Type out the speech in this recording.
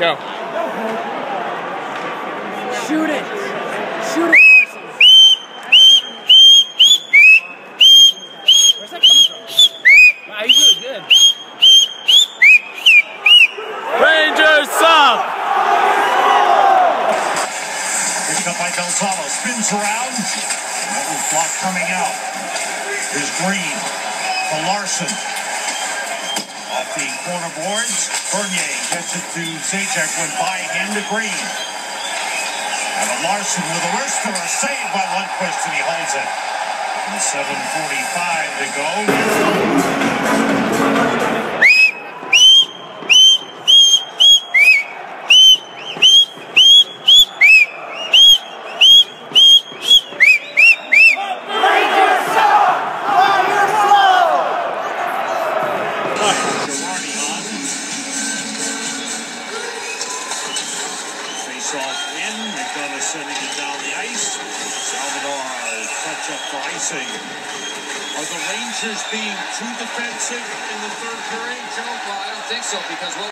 Go. Shoot it. Shoot it. Where's that coming from? Wow, he's really good. Rangers suck! Picked up by Del Zotto. Spins around. Another block coming out. Here's Greene to Larsson. Off the corner boards. Bernier gets it to Zajac. Went by him to Greene. And Larsson with a wrister. A save by Lundqvist, and he holds it. And 7.45 to go. Face off in. McDonagh sending it down the ice. Salvador touch up for icing. Are the Rangers being too defensive in the third period, Joe? Well, I don't think so because what